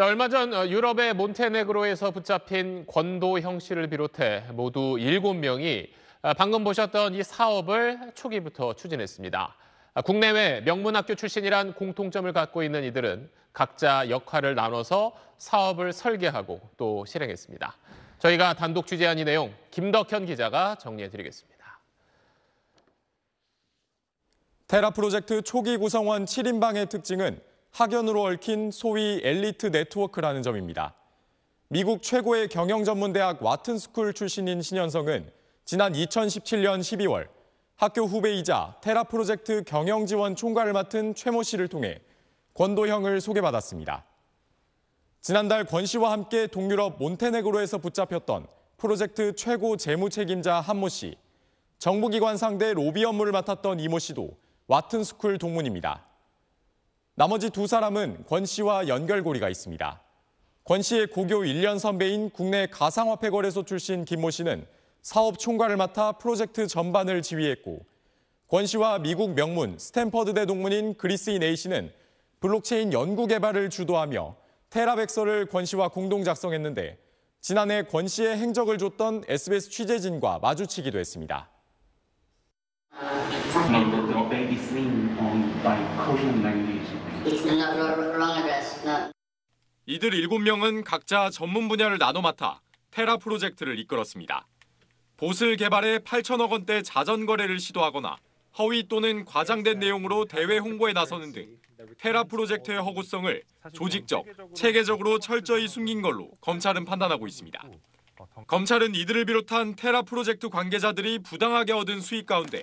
자, 얼마 전 어, 유럽의 몬테네그로에서 붙잡힌 권도 형 씨를 비롯해 모두 7명이 아, 방금 보셨던 이 사업을 초기부터 추진했습니다. 아, 국내외 명문학교 출신이란 공통점을 갖고 있는 이들은 각자 역할을 나눠서 사업을 설계하고 또 실행했습니다. 저희가 단독 취재한 이 내용 김덕현 기자가 정리해드리겠습니다. 테라 프로젝트 초기 구성원 7인방의 특징은 학연으로 얽힌 소위 엘리트 네트워크라는 점입니다. 미국 최고의 경영 전문 대학 와튼스쿨 출신인 신현성은 지난 2017년 12월 학교 후배이자 테라 프로젝트 경영 지원 총괄을 맡은 최모 씨를 통해 권도형을 소개받았습니다. 지난달 권 씨와 함께 동유럽 몬테네그로에서 붙잡혔던 프로젝트 최고 재무 책임자 한모 씨, 정부기관 상대 로비 업무를 맡았던 이모 씨도 와튼스쿨 동문입니다. 나머지 두 사람은 권 씨와 연결고리가 있습니다. 권 씨의 고교 1년 선배인 국내 가상화폐 거래소 출신 김모 씨는 사업 총괄을 맡아 프로젝트 전반을 지휘했고 권 씨와 미국 명문 스탠퍼드대 동문인 그리스인 A 씨는 블록체인 연구 개발을 주도하며 테라백서를 권 씨와 공동 작성했는데 지난해 권 씨의 행적을 쫓던 SBS 취재진과 마주치기도 했습니다. 이들 7명은 각자 전문 분야를 나눠 맡아 테라 프로젝트를 이끌었습니다. 보슬 개발에 8천억 원대 자전 거래를 시도하거나 허위 또는 과장된 내용으로 대외 홍보에 나서는 등 테라 프로젝트의 허구성을 조직적, 체계적으로 철저히 숨긴 걸로 검찰은 판단하고 있습니다. 검찰은 이들을 비롯한 테라 프로젝트 관계자들이 부당하게 얻은 수익 가운데